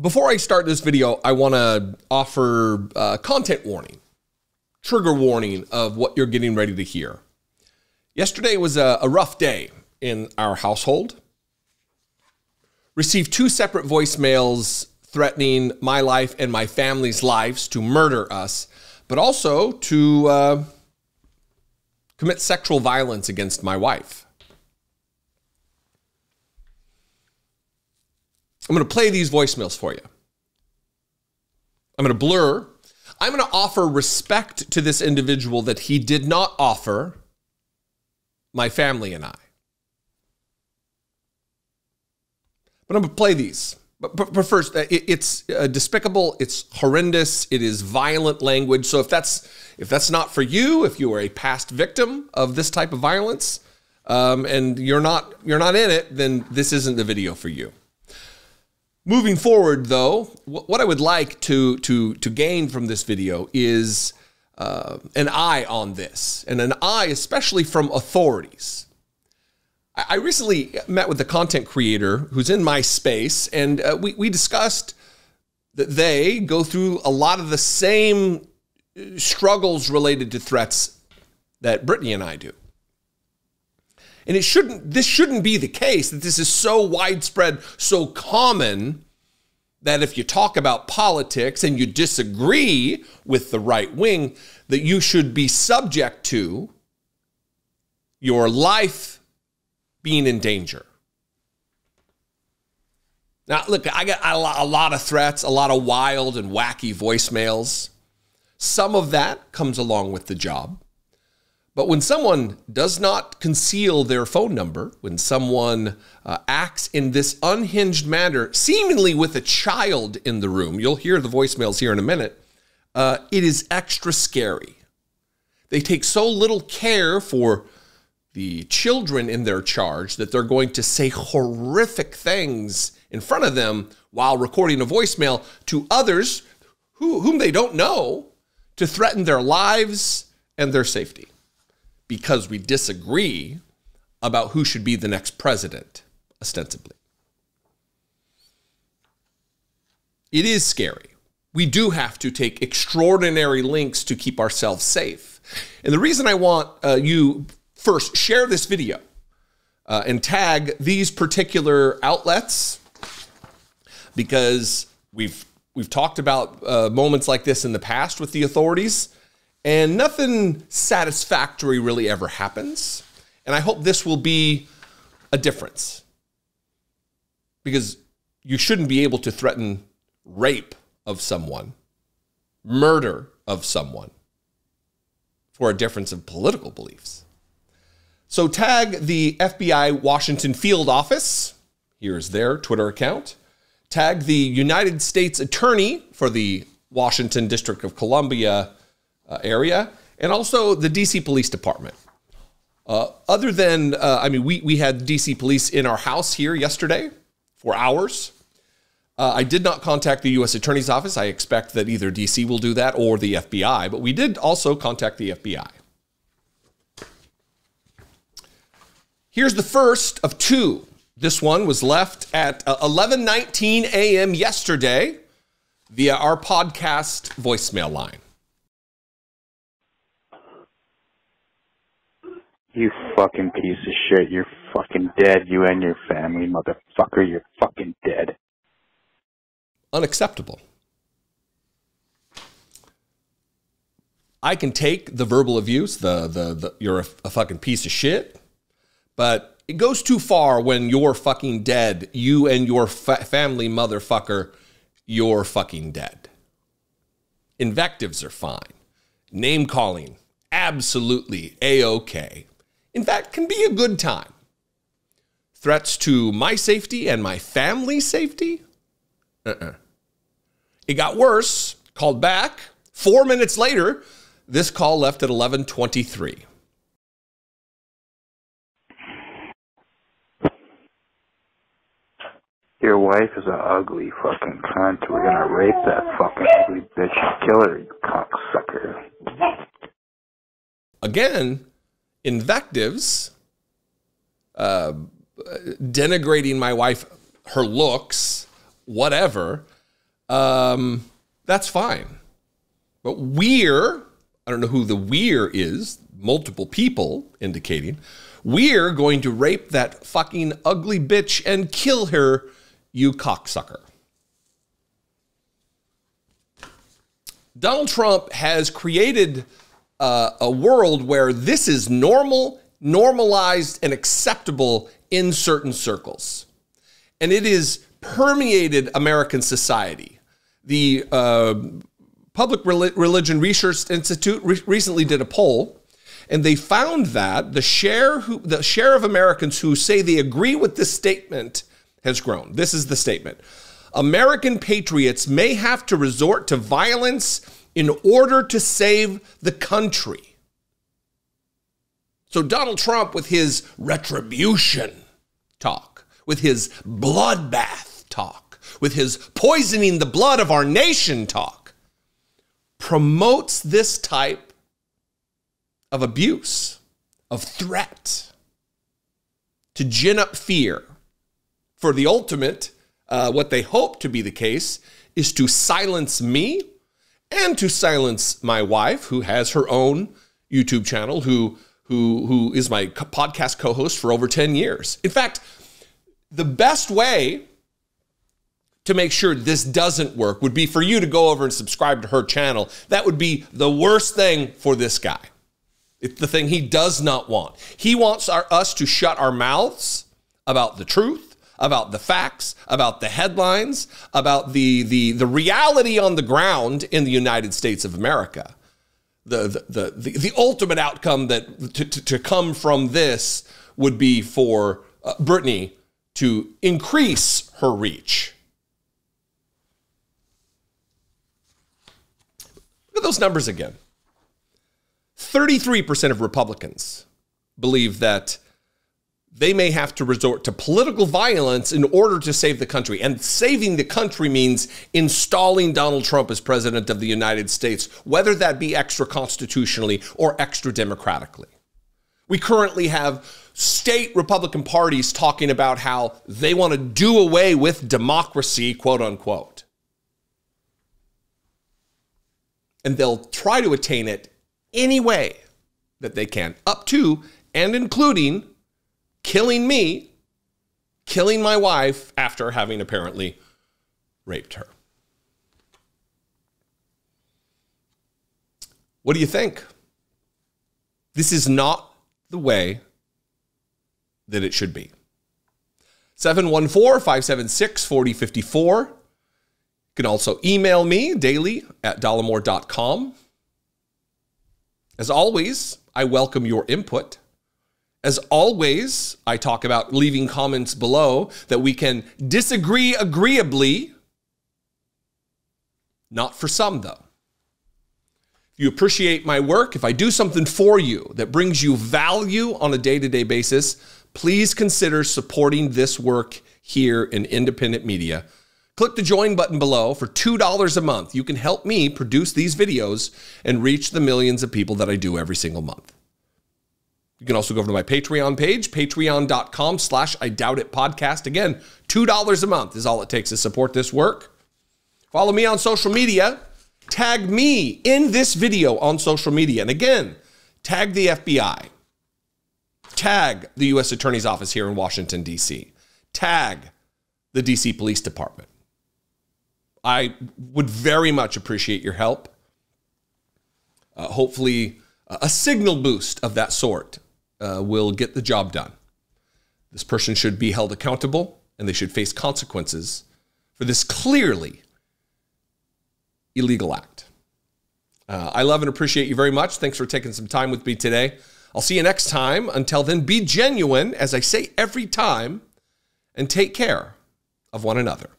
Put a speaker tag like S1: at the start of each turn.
S1: Before I start this video, I want to offer a content warning, trigger warning of what you're getting ready to hear. Yesterday was a, a rough day in our household. Received two separate voicemails threatening my life and my family's lives to murder us, but also to uh, commit sexual violence against my wife. I'm going to play these voicemails for you. I'm going to blur. I'm going to offer respect to this individual that he did not offer my family and I. But I'm going to play these. But, but, but first, uh, it, it's uh, despicable. It's horrendous. It is violent language. So if that's if that's not for you, if you are a past victim of this type of violence, um, and you're not you're not in it, then this isn't the video for you. Moving forward, though, what I would like to to to gain from this video is uh, an eye on this, and an eye especially from authorities. I recently met with a content creator who's in my space, and uh, we we discussed that they go through a lot of the same uh, struggles related to threats that Brittany and I do. And it shouldn't this shouldn't be the case that this is so widespread, so common that if you talk about politics and you disagree with the right wing, that you should be subject to your life being in danger. Now, look, I got a lot of threats, a lot of wild and wacky voicemails. Some of that comes along with the job. But when someone does not conceal their phone number, when someone uh, acts in this unhinged manner, seemingly with a child in the room, you'll hear the voicemails here in a minute, uh, it is extra scary. They take so little care for the children in their charge that they're going to say horrific things in front of them while recording a voicemail to others who, whom they don't know to threaten their lives and their safety because we disagree about who should be the next president, ostensibly. It is scary. We do have to take extraordinary links to keep ourselves safe. And the reason I want uh, you first share this video uh, and tag these particular outlets because we've we've talked about uh, moments like this in the past with the authorities and nothing satisfactory really ever happens. And I hope this will be a difference because you shouldn't be able to threaten rape of someone, murder of someone for a difference of political beliefs. So tag the FBI Washington field office. Here's their Twitter account. Tag the United States Attorney for the Washington District of Columbia uh, area, and also the DC Police Department. Uh, other than, uh, I mean, we, we had DC Police in our house here yesterday for hours. Uh, I did not contact the U.S. Attorney's Office. I expect that either DC will do that or the FBI, but we did also contact the FBI. Here's the first of two. This one was left at 11:19 uh, a.m. yesterday via our podcast voicemail line.
S2: You fucking piece of shit. You're fucking dead. You and your family, motherfucker. You're fucking dead.
S1: Unacceptable. I can take the verbal abuse, the the, the you're a, a fucking piece of shit, but it goes too far when you're fucking dead. You and your fa- family, motherfucker, you're fucking dead. Invectives are fine. Name calling, absolutely a okay in fact, can be a good time. Threats to my safety and my family's safety? Uh-uh. It got worse. Called back. Four minutes later, this call left at 1123.
S2: Your wife is an ugly fucking cunt. We're gonna rape that fucking ugly bitch and kill her, you cocksucker.
S1: Again, invectives, uh, denigrating my wife, her looks, whatever. um, that's fine. But we're, I don't know who the we're is, multiple people indicating, we're going to rape that fucking ugly bitch and kill her, you cocksucker. Donald Trump has created uh, a world where this is normal, normalized, and acceptable in certain circles. And it is permeated American society. The uh, Public Religion Research Institute re- recently did a poll, and they found that the share who, the share of Americans who say they agree with this statement has grown. This is the statement. American patriots may have to resort to violence in order to save the country. So, Donald Trump, with his retribution talk, with his bloodbath talk, with his poisoning the blood of our nation talk, promotes this type of abuse, of threat, to gin up fear for the ultimate uh, what they hope to be the case is to silence me and to silence my wife, who has her own YouTube channel, who who who is my podcast co-host for over 10 years. In fact, the best way to make sure this doesn't work would be for you to go over and subscribe to her channel. That would be the worst thing for this guy. It's the thing he does not want. He wants our, us to shut our mouths about the truth about the facts, about the headlines, about the, the, the reality on the ground in the United States of America. The, the, the, the, ultimate outcome that to, to, to come from this would be for uh, Brittany to increase her reach. Look at those numbers again. 33% of Republicans believe that they may have to resort to political violence in order to save the country. And saving the country means installing Donald Trump as president of the United States, whether that be extra constitutionally or extra democratically. We currently have state Republican parties talking about how they want to do away with democracy, quote unquote. And they'll try to attain it any way that they can, up to and including killing me, killing my wife after having apparently raped her. What do you think? This is not the way that it should be. 714 576 4054. You can also email me daily at dollemore.com. As always, I welcome your input. As always, I talk about leaving comments below that we can disagree agreeably. Not for some, though. If you appreciate my work, if I do something for you that brings you value on a day to day basis, please consider supporting this work here in independent media. Click the join button below for $2 a month. You can help me produce these videos and reach the millions of people that I do every single month. You can also go over to my Patreon page, patreon.com slash I doubt it podcast. Again, $2 a month is all it takes to support this work. Follow me on social media. Tag me in this video on social media. And again, tag the FBI. Tag the U.S. Attorney's Office here in Washington, D.C. Tag the D.C. Police Department. I would very much appreciate your help. Uh, hopefully, a signal boost of that sort uh, will get the job done. This person should be held accountable and they should face consequences for this clearly illegal act. Uh, I love and appreciate you very much. Thanks for taking some time with me today. I'll see you next time. Until then, be genuine, as I say every time, and take care of one another.